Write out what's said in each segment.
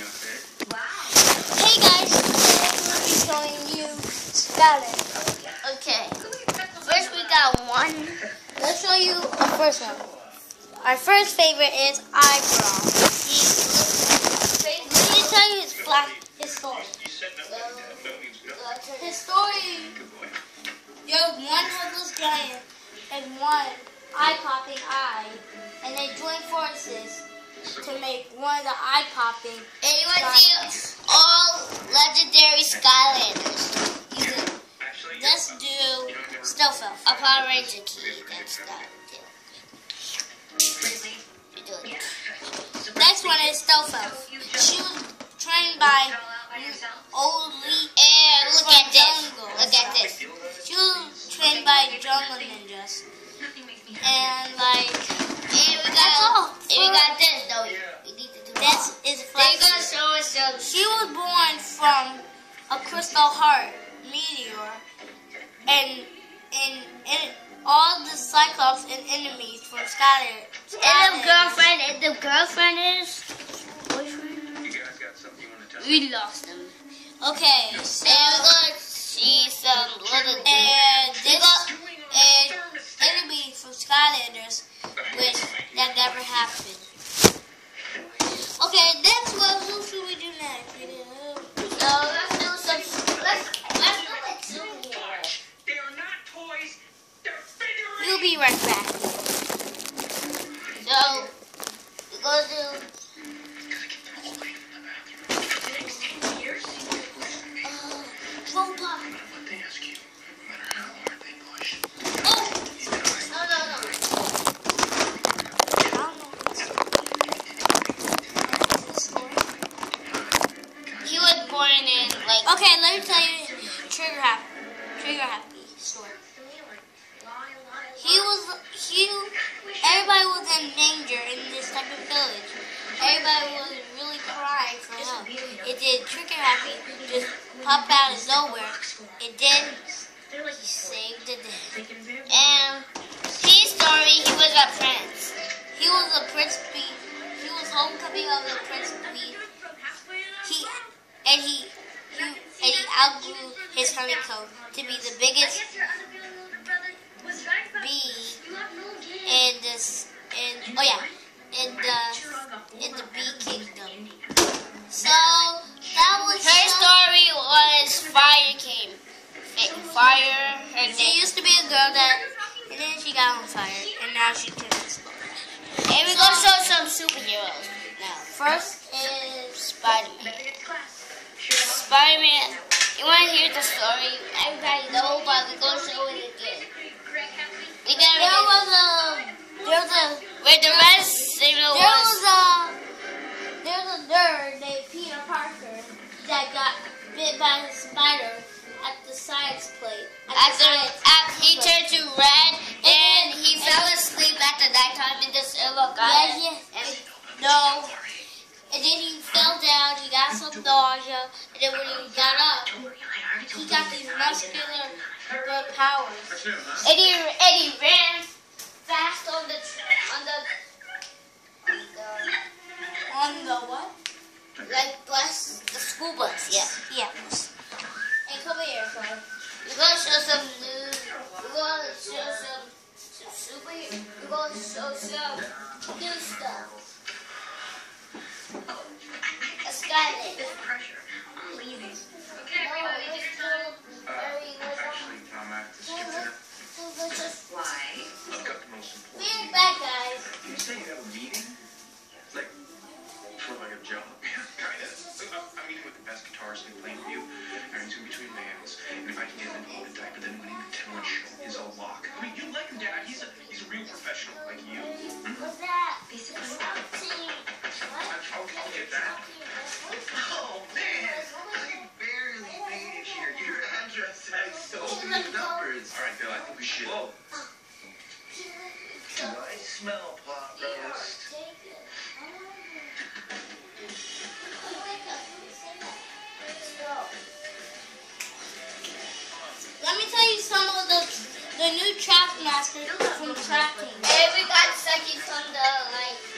Hey guys, today I'm going to be showing you Skyland. Okay. First we got one. Let's show you the first one. Our first favorite is Eye-Brawl. He, let me tell you his, flat, his story. His story, there was one headless giant and one eye-popping eye, and they joined forces to make one of the eye-popping. And you want to see all legendary Skylanders. You can Let's do Stealth Elf. a Power Ranger key. That's that. You do it. Next one is Stealth Elf. She was trained by old Lee. And eh, look at this. Look at this. She was trained by jungle ninjas. And like, And we That's all. got, and we got this though. We need to do this this. is They Flex. gonna show us some. She was born from a crystal heart meteor, and and and all the Cyclops and enemies from Skyland. And the girlfriend, and the girlfriend is. We lost them. Okay, so And we're gonna see some little. and We this got is enemy from Skylanders, which that never happened. Okay, next one. Who should we do next? We do- So let's do some. Let's let's do it superhero. They are not toys. They're figurines. We'll be right back. So we're gonna do. Uh, robot. Oh no no no. I don't know. He was born in like. Okay, let me tell you Trigger Happy. Trigger Happy story. He was he everybody was in danger in this type of village. Everybody was really crying for help. It did Trigger Happy just pop out of nowhere. It did he saved the day. And his story, he was a prince. He was a prince bee. He was homecoming of the prince bee. He and he he outgrew his honeycomb to be the biggest bee in this in oh yeah in the in the bee kingdom. So that was Her so- story was fire came. Fire, her She name. used to be a girl that and then she got on fire and now she can explode. And we're gonna show some superheroes now. First is Spider-Man. Spider-Man. You wanna hear the story? Everybody know, but we're gonna show it again. We there never was a there was a Where the rest signal There was. was a there's a nerd named Peter Parker that got bit by a spider at the science plate. At the After, science he plate. turned to red, and he And- fell asleep at the nighttime in this silver oh, Yes, garden. yes. And No. And then he fell down, he got some nausea, and then when he got up, he got these muscular powers. And he, and he ran fast on the on the, on the what? like bus the school bus. Yeah. Yeah. And come here, son. We're gonna show some new. We're gonna show some some super. We're gonna show some new stuff. A Skyland. No, we just do very little. So let's just be right back, guys. You say you have a meeting? Like, for like a job? Kinda. Uh, I'm meeting with the best guitarist in Plainview. Everything's in between bands. And if I can get him into a diaper, then winning the talent show is a lock. I mean, you like him, Dad. He's a, he's a real professional, like you. What's mm-hmm. that? Basically, Get that. Oh, man. You barely made it here. Your address so many numbers. All right, Bill, I think we should. Whoa. I smell pot roast. Let me tell you some of the the new trap masters from Team. and we got second from the like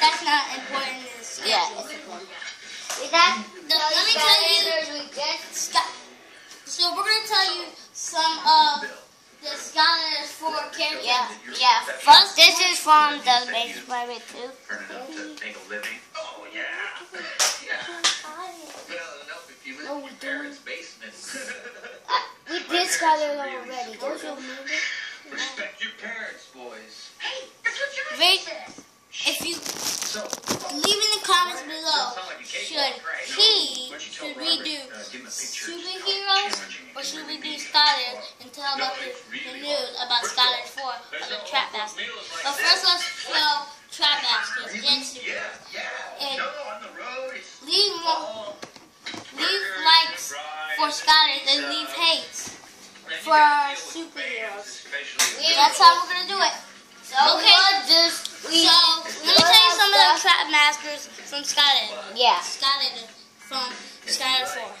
that's not important in this. yeah. Is that The- let me tell you- Skylanders we get? Sky- So we're gonna tell you some of the Skylanders 4 characters. Yeah, yeah. First, this is from the Base Pirate 2. Earn enough to make a living. Oh, yeah. yeah. Well, enough if you live No, in we your parents' basement. We did Skylanders already. Don't you remember? Respect your parents, boys. Hey, that's what you tell about the, the news about Skylanders 4 or the Trap Master? But first let's show Trap Masters and Super. Yeah, yeah. And no, on the road, it's leave more, leave likes for Skylanders and leave hates for our superheroes. That's how we're gonna do it. So Okay. we'll just we So let me tell you some of the Trap Masters from Skylanders. Yeah. Skylander from Skylander 4.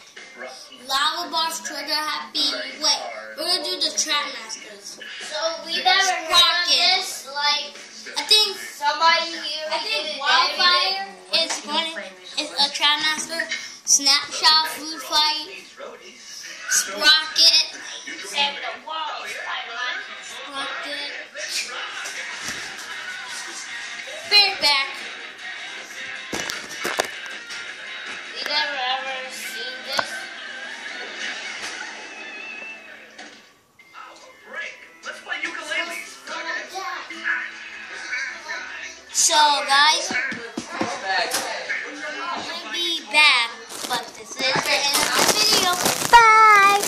Lava Boss, Trigger Happy. Wait, we're gonna do the Trap Masters. So we never heard this. Like I think somebody here. I think Wildfire is going is a Trap Master. Snapshot, Food Fight, Sprocket, So guys, I'm gonna be back, but this is the end of the video. Bye.